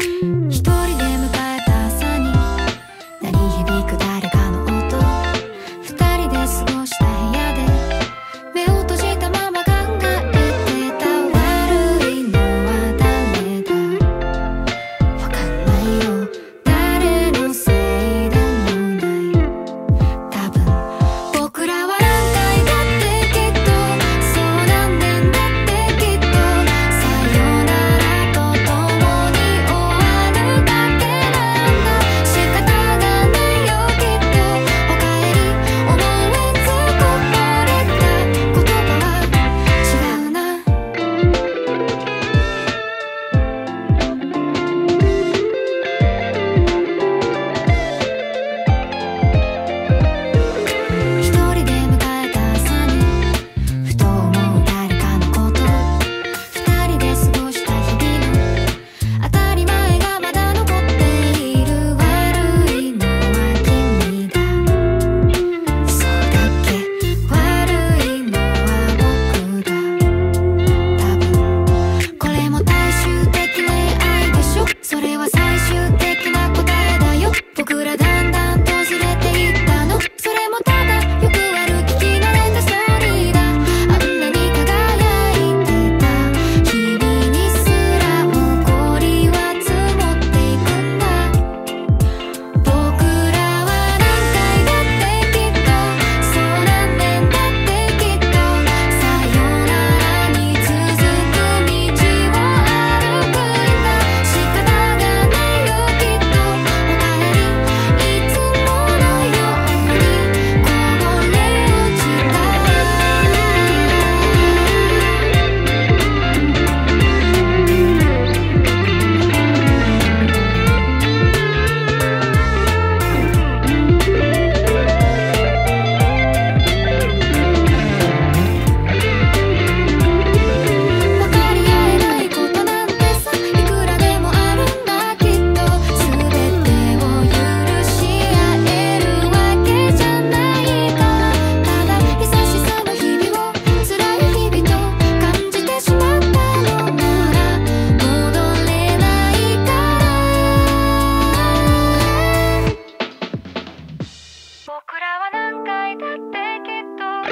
一人で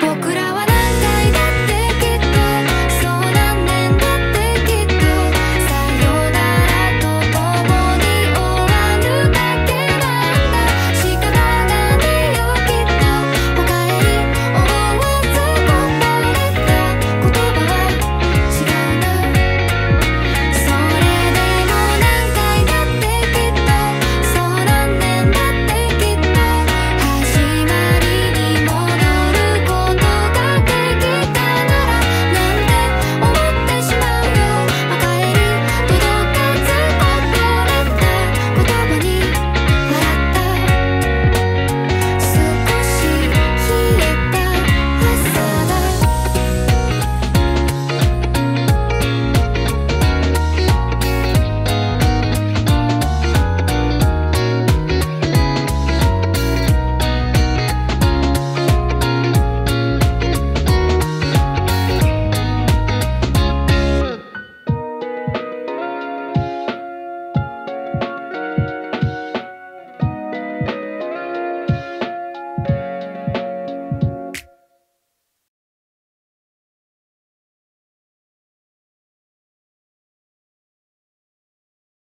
僕ら